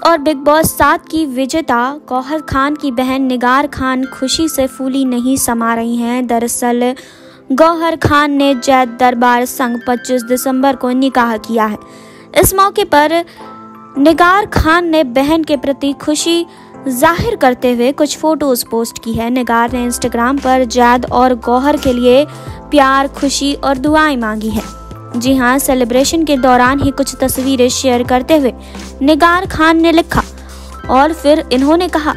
और big boss सात की विजेता गौहर खान की बहन निगार खान खुशी से फूली नहीं समा रही हैं। दरअसल, गौहर खान ने जैद दरबार संघ 25 दिसंबर को निकाह किया है। इस मौके पर निगार खान ने बहन के प्रति खुशी ज़ाहिर करते हुए कुछ फ़ोटोज़ पोस्ट की है। निगार ने इंस्टाग्राम पर जैद और गौहर के लिए प्यार, खुशी और दुआएँ मांगी है। जी हाँ सेलिब्रेशन के दौरान ही कुछ तस्वीरें शेयर करते हुए निगार खान ने लिखा और फिर इन्होंने कहा,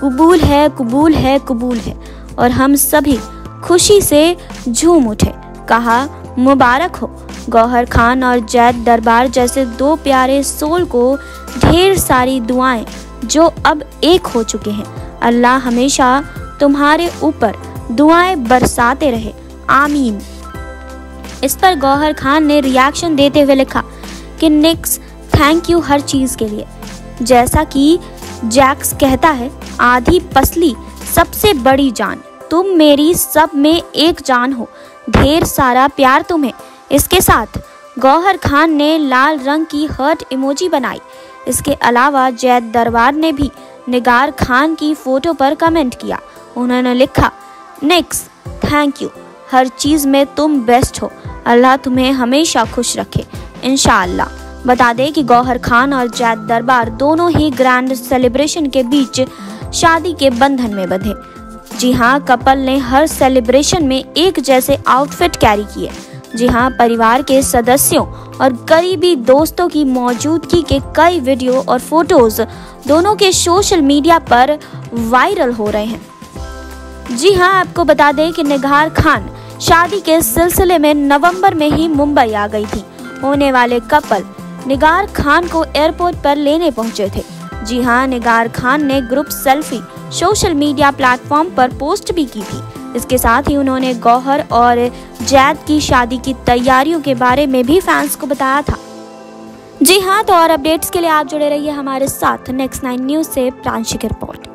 कबूल है कबूल है कबूल है। और हम सभी खुशी से झूम उठे। कहा, मुबारक हो, गौहर खान और जैद दरबार जैसे दो प्यारे सोल को ढेर सारी दुआएँ जो अब एक हो चुके हैं। अल्लाह हमेशा तुम्हारे ऊपर दुआएँ बरसाते रहे। आमीन। इस पर गौहर खान ने रिएक्शन देते हुए लिखा कि निक्स थैंक यू हर चीज़ के लिए। जैसा कि जैक्स कहता है, आधी पसली सबसे बड़ी जान। तुम मेरी सब में एक जान हो। ढेर सारा प्यार तुम्हें। इसके साथ गौहर खान ने लाल रंग की हर्ट इमोजी बनाई। इसके अलावा जैद दरबार ने भी निगार खान की फ़ोटो पर कमेंट किया। उन्होंने लिखा नेक्स्ट थैंक यू हर चीज़ में तुम बेस्ट हो। अल्लाह तुम्हें हमेशा खुश रखे। इन बता दें कि गौहर खान और जैद दरबार दोनों ही ग्रैंड सेलिब्रेशन के बीच शादी के बंधन में बंधे। जी हाँ कपल ने हर सेलिब्रेशन में एक जैसे आउटफिट कैरी किए। जी हाँ परिवार के सदस्यों और करीबी दोस्तों की मौजूदगी के कई वीडियो और फ़ोटोज़ दोनों के सोशल मीडिया पर वायरल हो रहे हैं। जी हाँ आपको बता दें कि निगार खान शादी के सिलसिले में नवंबर में ही मुंबई आ गई थी। होने वाले कपल निगार खान को एयरपोर्ट पर लेने पहुँचे थे। जी हाँ निगार खान ने group selfie social media platform पर पोस्ट भी की थी। इसके साथ ही उन्होंने गौहर और जैद की शादी की तैयारियों के बारे में भी फैंस को बताया था। जी हाँ तो और अपडेट्स के लिए आप जुड़े रहिए हमारे साथ। नेक्स्ट नाइन न्यूज़ से प्रांशिक रिपोर्ट।